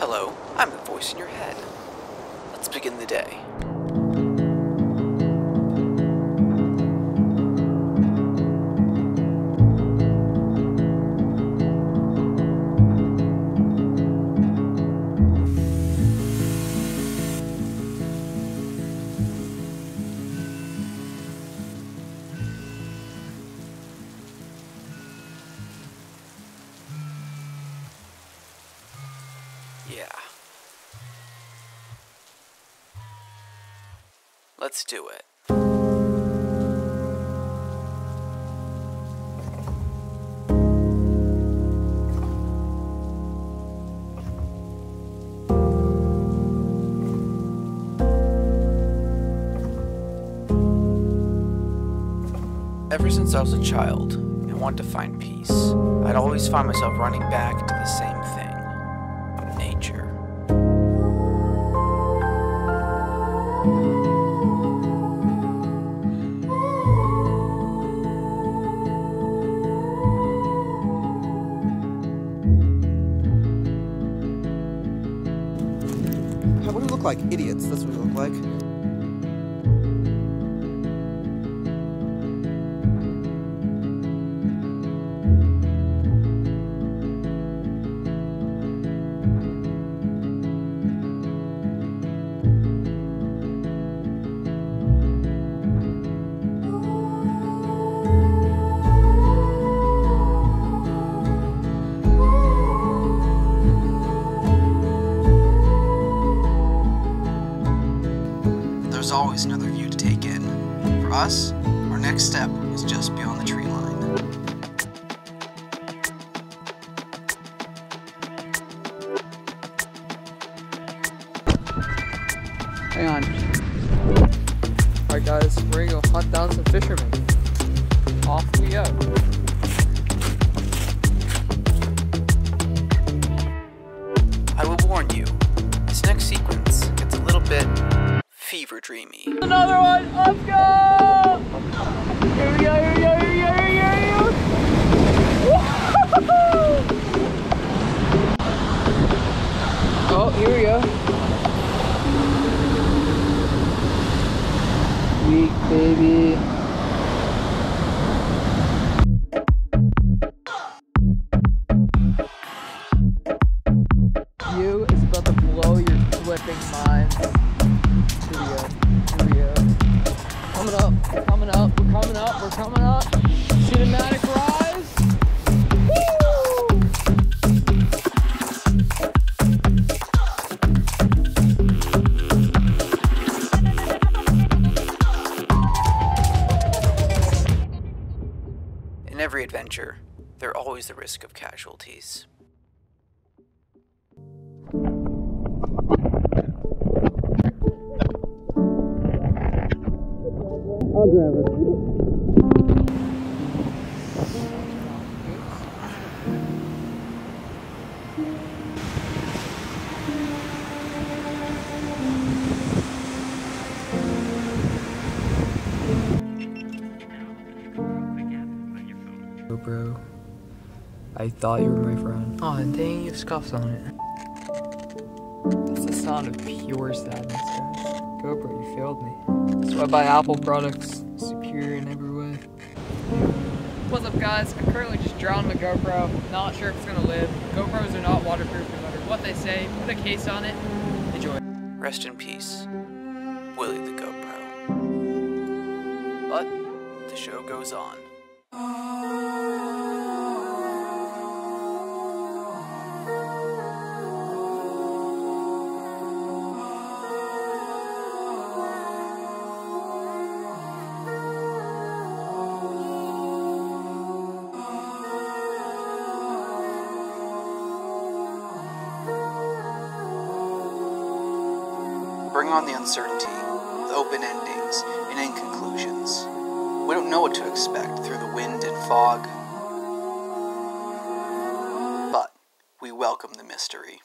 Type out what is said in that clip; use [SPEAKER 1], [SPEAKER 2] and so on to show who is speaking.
[SPEAKER 1] Hello, I'm the voice in your head. Let's begin the day. Yeah. Let's do it. Ever since I was a child, I wanted to find peace. I'd always find myself running back to the same thing
[SPEAKER 2] What do we look like? Idiots. That's what we look like. There's always another view to take in. For us, our next step was just beyond the tree line.
[SPEAKER 3] Hang on. Alright guys, we're gonna go hunt down some fishermen. Off we go.
[SPEAKER 1] I will warn you, this next sequence gets a little bit fever dreamy.
[SPEAKER 3] Another one! Let's go! Here we go, here we go, here we go, here we go! Oh, here we go. Weak, baby. Is about to blow your flipping mind. Here we go. Coming up. Coming up. We're coming up. We're coming up. Cinematic rise.
[SPEAKER 1] In every adventure, there always the risk of casualties.
[SPEAKER 3] I'll grab it.
[SPEAKER 4] bro. I thought you were my friend.
[SPEAKER 3] Oh, dang, you have scuffs on it. That's the sound of pure sadness, guys. GoPro, you failed me. That's why I buy Apple products. Superior in every way. What's up, guys? I currently just drowned my GoPro. Not sure if it's gonna live. GoPros are not waterproof no matter what they say. Put a case on it. Enjoy.
[SPEAKER 1] Rest in peace, Willie the GoPro. But the show goes on.
[SPEAKER 2] On the uncertainty, the open endings, and end conclusions. We don't know what to expect through the wind and fog. But we welcome the mystery.